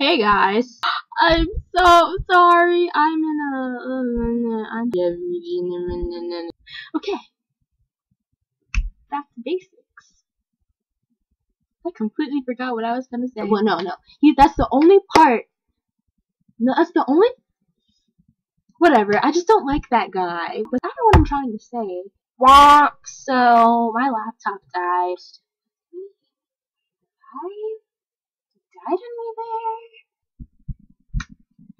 Hey guys, I'm so sorry. I'm in a. I'm. Okay. Back to basics. I completely forgot what I was gonna say. Well, no, no. He, that's the only part. No, that's the only. Whatever. I just don't like that guy. But I don't know what I'm trying to say. Walk. So my laptop died. Died? Died on me there.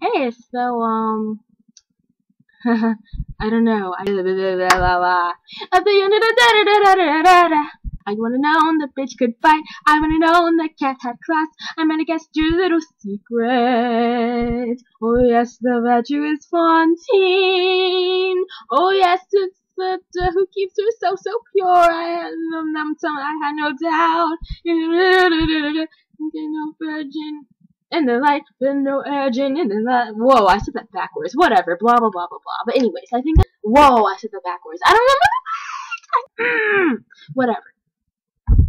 Hey, so um. I don't know. I, wanna know the bitch could fight. I wanna know the cat had class. I'm gonna guess your little secret. Oh yes, the virtue is Fantine. Oh yes, it's the, who keeps her so pure. I had no, I had no doubt. no virgin in the light, but no urging in the light. Whoa, I said that backwards. Whatever, blah blah blah blah blah. But anyways, I think. Whoa, I said that backwards. I don't remember words. Whatever.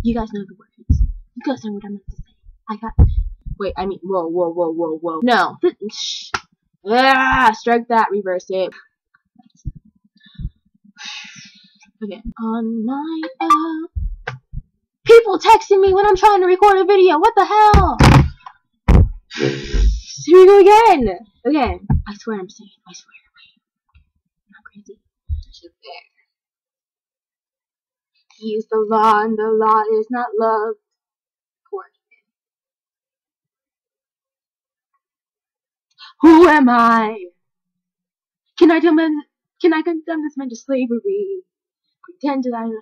You guys know the words. You guys know what I meant to say. I got. Wait, I mean, whoa, whoa, whoa, whoa, whoa. No. Ah, strike that, reverse it. Okay. On my, uh. People texting me when I'm trying to record a video. What the hell? Here we go again. Again. I swear I'm saying. I swear. I'm not crazy. Just there. He is the law, and the law is not love. Poor Who am I? Can I condemn, can I condemn this man to slavery? Pretend that I'm,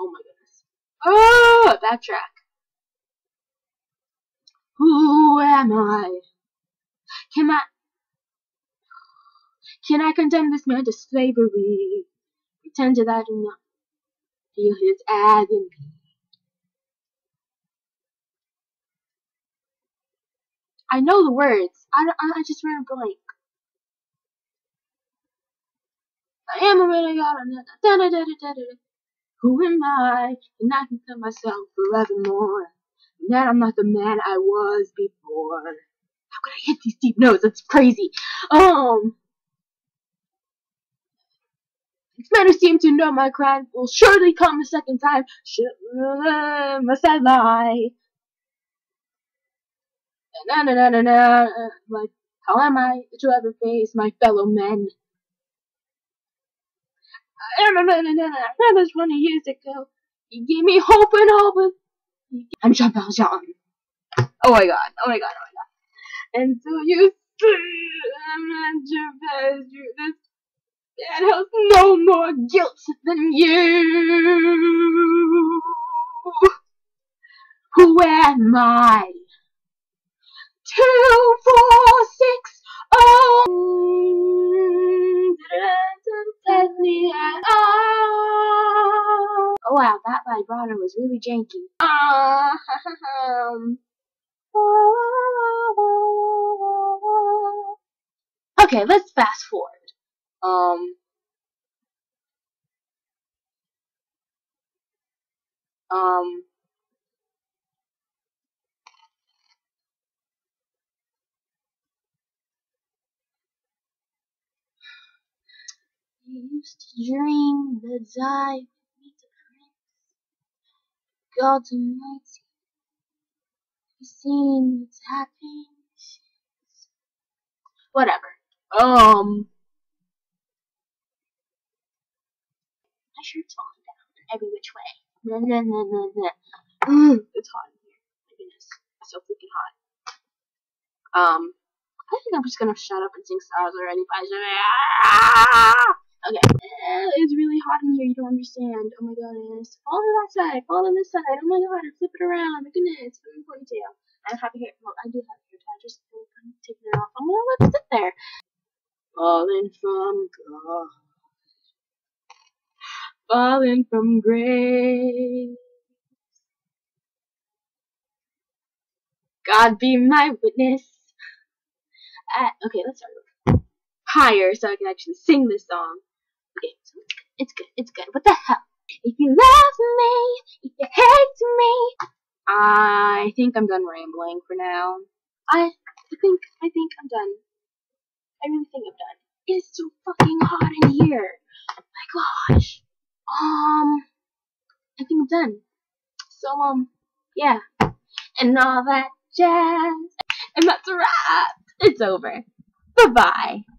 oh my goodness. Oh, backtrack. Who am I? Can I can I condemn this man to slavery? Pretend that I do not feel his agony. I know the words. I, I, I just ran blank. I am a God. Who am I? And I can tell myself forevermore that I'm not the man I was before. How could I hit these deep notes? That's crazy. Um. Who seem to know my crime will surely come a second time. Sh uh, must I lie? Na na na na na. Like, how am I to ever face my fellow men? I remember 20 years ago. You gave me hope and hope. I'm Jean Valjean. Oh my god, oh my god, oh my god. And so you I'm not your this that has no more guilt than you. Who am I? Two, four, six. Oh that vibrato was really janky. Okay, let's fast forward. Um, um, I used to dream that I God Almighty. You seen what's happening? Whatever. Um. My shirt's falling down every which way. Nah, nah, nah, nah. Mm, it's hot in here. My goodness. It's so freaking hot. Um. I think I'm just gonna shut up and sing Stars already by ah! Okay. Uh, it's really hot in here. You don't understand. Oh my goodness. Fall to that side. Fall to this side. Oh my god. Flip it around. My goodness. Flip ponytail. I have hair. Well, I do have hair. I just I'm taking it off. I'm gonna let it sit there. Falling from God. Falling from grace. God be my witness. Uh, okay, let's start. Higher, so I can actually sing this song. Okay, so it's good. It's good. What the hell? If you love me, if you hate me, I think I'm done rambling for now. I think I think I'm done. I really think I'm done. It is so fucking hot in here. my gosh. Um, I think I'm done. So um, yeah, and all that jazz. And that's a wrap. It's over. Bye bye.